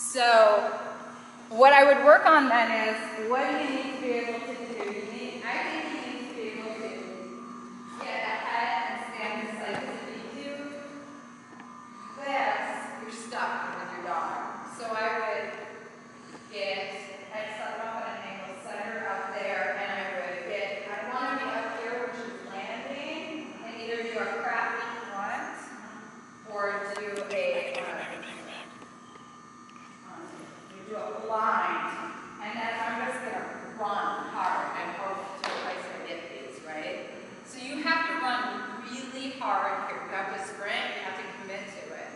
So what I would work on then is what do you need to be able to do? You need, I think you need to be able to get ahead and stand just like this. If you do this, you're stuck with your dog. So I would get, I'd start off at an angle center up there, and I would get, I want to be up here, which is landing, and either do a crafty front or do a, um, um, you do a blind, and then I'm just gonna run hard and hope to a place where I get these, right? So you have to run really hard here. You have to sprint, you have to commit to it.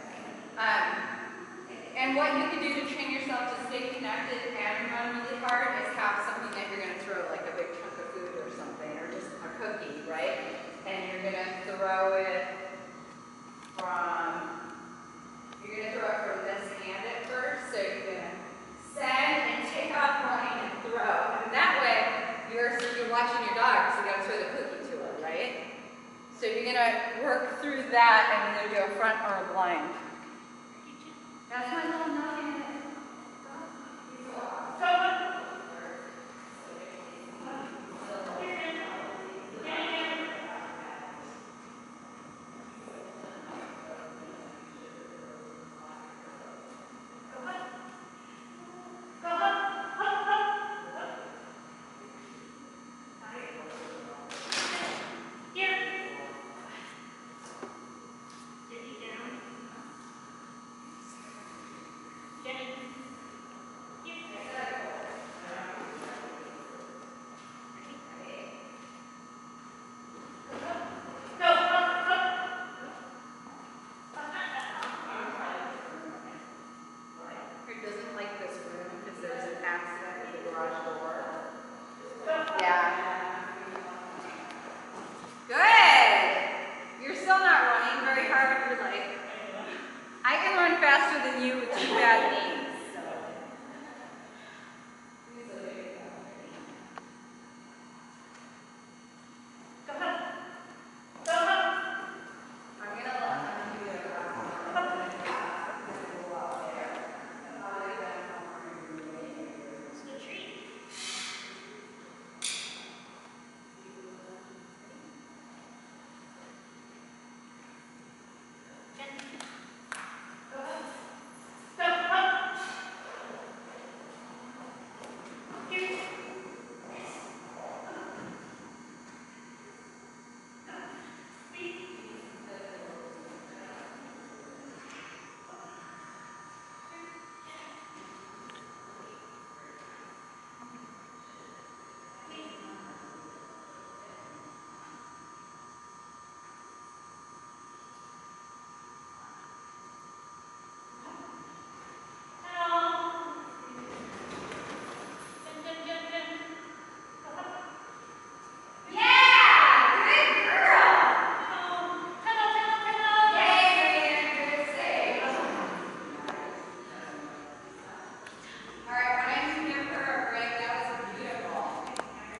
Um, what you can do to train yourself to stay connected and run really hard is have something that you're gonna throw, like a big chunk of food or something, or just a cookie, right? And you're gonna throw it from you're going to throw it from this hand at first, so you're going to send and take off running and throw. And that way, you're, you're watching your dog, so you got to throw the cookie to her, right? So you're going to work through that and either do a front or a blind. That's my little noggin. Who